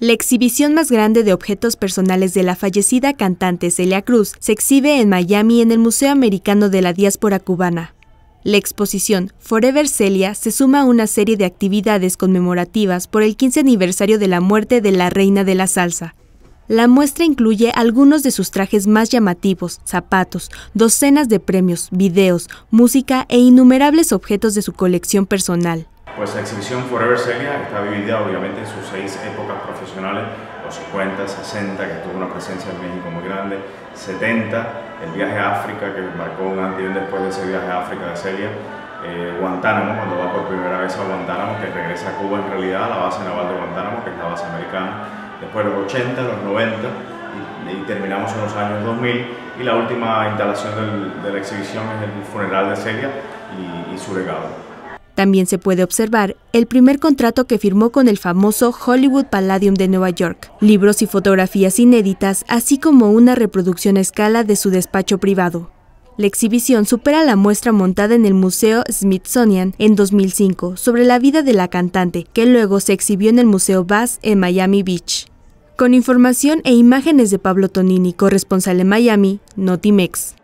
La exhibición más grande de objetos personales de la fallecida cantante Celia Cruz se exhibe en Miami en el Museo Americano de la Diáspora Cubana. La exposición Forever Celia se suma a una serie de actividades conmemorativas por el 15 aniversario de la muerte de la reina de la salsa. La muestra incluye algunos de sus trajes más llamativos, zapatos, docenas de premios, videos, música e innumerables objetos de su colección personal. Pues la exhibición Forever Celia está dividida obviamente en sus seis épocas profesionales, los 50, 60, que tuvo una presencia en México muy grande, 70, el viaje a África, que marcó un antes y un después de ese viaje a África de Celia, eh, Guantánamo, cuando va por primera vez a Guantánamo, que regresa a Cuba en realidad, a la base naval de Guantánamo, que es la base americana, después los 80, los 90, y, terminamos en los años 2000, y la última instalación de la exhibición es el funeral de Celia y su legado. También se puede observar el primer contrato que firmó con el famoso Hollywood Palladium de Nueva York, libros y fotografías inéditas, así como una reproducción a escala de su despacho privado. La exhibición supera la muestra montada en el Museo Smithsonian en 2005 sobre la vida de la cantante, que luego se exhibió en el Museo Bass en Miami Beach. Con información e imágenes de Pablo Tonini, corresponsal en Miami, Notimex.